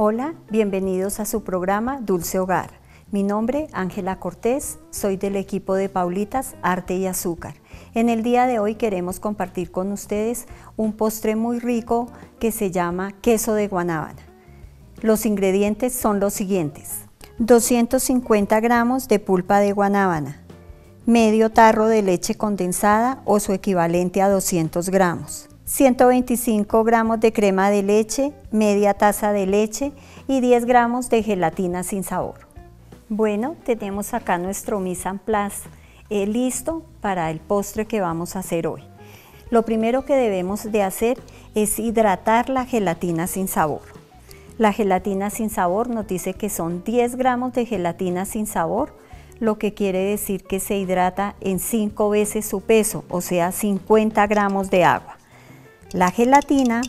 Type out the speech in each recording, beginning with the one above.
Hola, bienvenidos a su programa Dulce Hogar. Mi nombre, Ángela Cortés, soy del equipo de Paulitas Arte y Azúcar. En el día de hoy queremos compartir con ustedes un postre muy rico que se llama queso de guanábana. Los ingredientes son los siguientes. 250 gramos de pulpa de guanábana, medio tarro de leche condensada o su equivalente a 200 gramos, 125 gramos de crema de leche, media taza de leche y 10 gramos de gelatina sin sabor. Bueno, tenemos acá nuestro mise en place eh, listo para el postre que vamos a hacer hoy. Lo primero que debemos de hacer es hidratar la gelatina sin sabor. La gelatina sin sabor nos dice que son 10 gramos de gelatina sin sabor, lo que quiere decir que se hidrata en 5 veces su peso, o sea 50 gramos de agua. La gelatina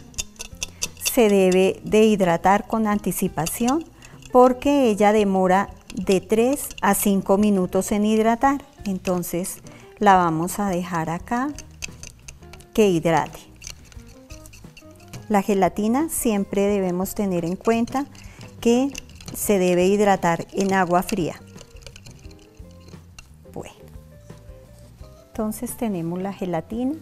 se debe de hidratar con anticipación porque ella demora de 3 a 5 minutos en hidratar. Entonces la vamos a dejar acá que hidrate. La gelatina siempre debemos tener en cuenta que se debe hidratar en agua fría. Bueno, entonces tenemos la gelatina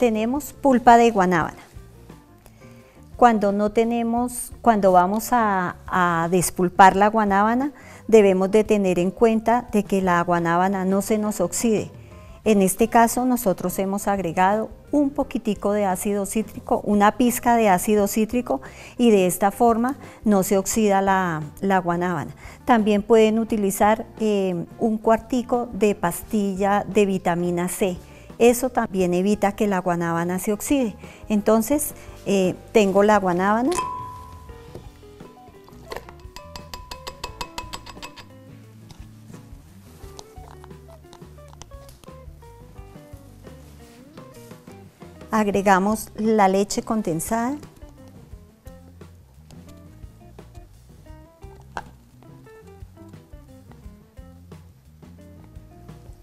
tenemos pulpa de guanábana. Cuando no tenemos, cuando vamos a, despulpar la guanábana, debemos de tener en cuenta de que la guanábana no se nos oxide. En este caso nosotros hemos agregado un poquitico de ácido cítrico, una pizca de ácido cítrico y de esta forma no se oxida la, guanábana. También pueden utilizar eh, un cuartico de pastilla de vitamina C eso también evita que la guanábana se oxide. Entonces, eh, tengo la guanábana. Agregamos la leche condensada.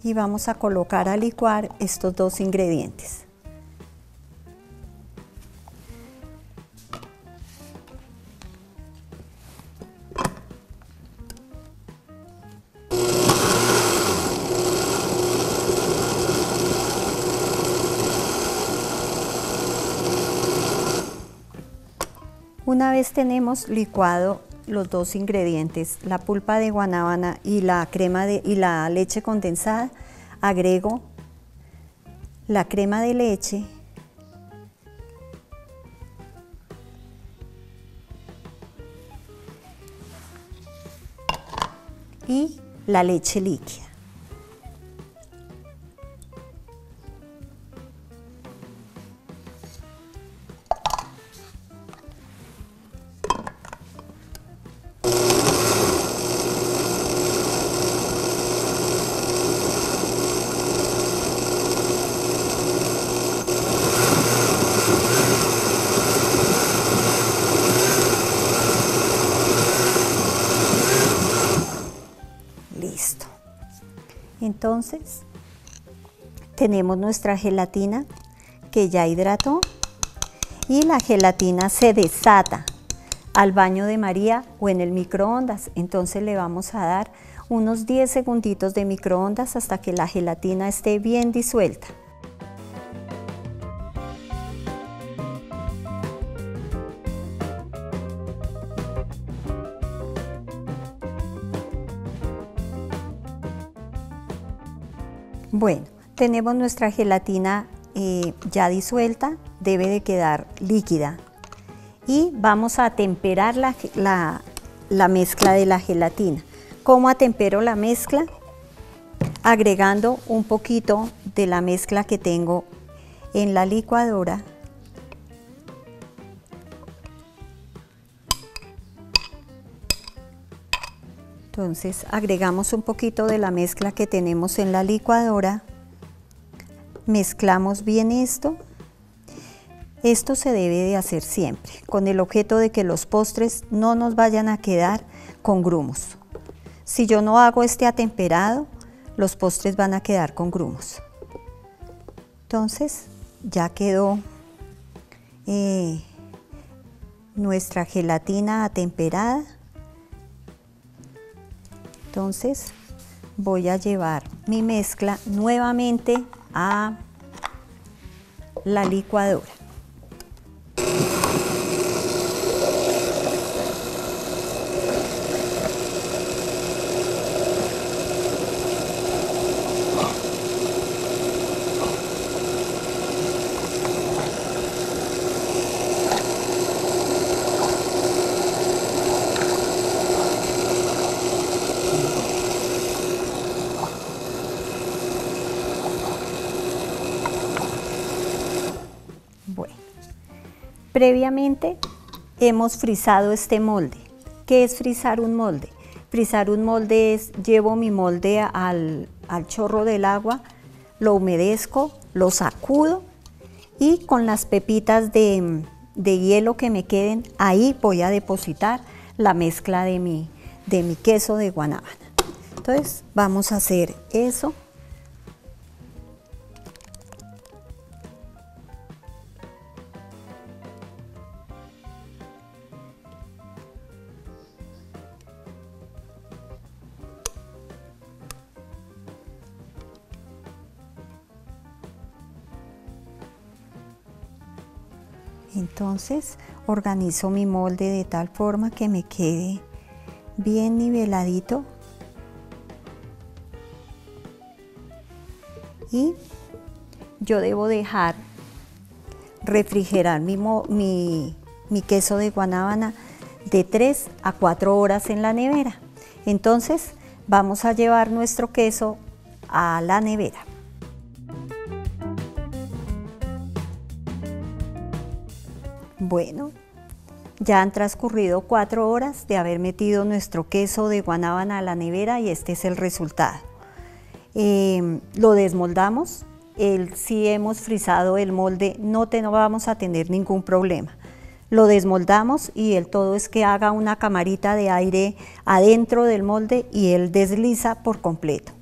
Y vamos a colocar a licuar estos dos ingredientes. Una vez tenemos licuado los dos ingredientes, la pulpa de guanábana y la crema de, y la leche condensada, agrego la crema de leche y la leche líquida. Entonces, tenemos nuestra gelatina que ya hidrató y la gelatina se desata al baño de María o en el microondas. Entonces le vamos a dar unos 10 segunditos de microondas hasta que la gelatina esté bien disuelta. Bueno, tenemos nuestra gelatina eh, ya disuelta, debe de quedar líquida. Y vamos a temperar la, la mezcla de la gelatina. ¿Cómo atempero la mezcla? Agregando un poquito de la mezcla que tengo en la licuadora Entonces agregamos un poquito de la mezcla que tenemos en la licuadora, mezclamos bien esto. Esto se debe de hacer siempre, con el objeto de que los postres no nos vayan a quedar con grumos. Si yo no hago este atemperado, los postres van a quedar con grumos. Entonces ya quedó eh, nuestra gelatina atemperada. Entonces voy a llevar mi mezcla nuevamente a la licuadora. Previamente hemos frizado este molde. ¿Qué es frizar un molde? Frizar un molde es, llevo mi molde al, chorro del agua, lo humedezco, lo sacudo y con las pepitas de, de, hielo que me queden, ahí voy a depositar la mezcla de mi, de mi queso de guanábana. Entonces vamos a hacer eso. Entonces organizo mi molde de tal forma que me quede bien niveladito y yo debo dejar refrigerar mi, mi, queso de guanábana de 3 a 4 horas en la nevera. Entonces vamos a llevar nuestro queso a la nevera. Bueno, ya han transcurrido cuatro horas de haber metido nuestro queso de guanábana a la nevera y este es el resultado. Em, lo desmoldamos, el, si hemos frizado el molde no, te, no vamos a tener ningún problema. Lo desmoldamos y el todo es que haga una camarita de aire adentro del molde y él desliza por completo.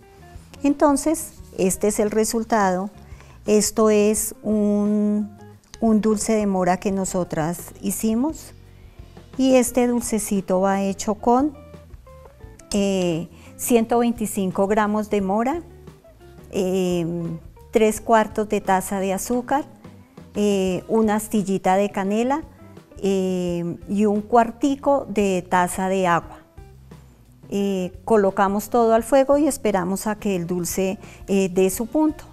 Entonces, este es el resultado. Esto es un un dulce de mora que nosotras hicimos y este dulcecito va hecho con 125 eh, gramos de mora, eh, 3 cuartos de taza de azúcar, eh, una astillita de canela eh, y un cuartico de taza de agua. colocamos todo al fuego y esperamos a que el dulce dé su punto.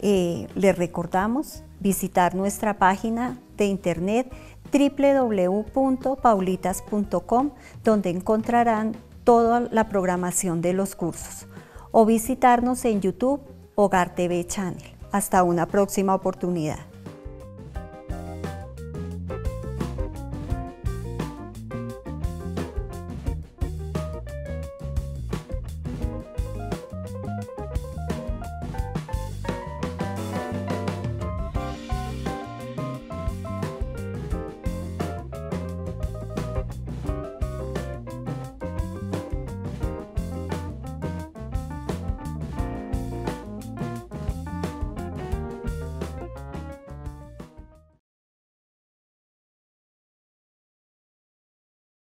Le recordamos visitar nuestra página de internet www.paulitas.com donde encontrarán toda la programación de los cursos o visitarnos en YouTube Hogar TV Channel. Hasta una próxima oportunidad.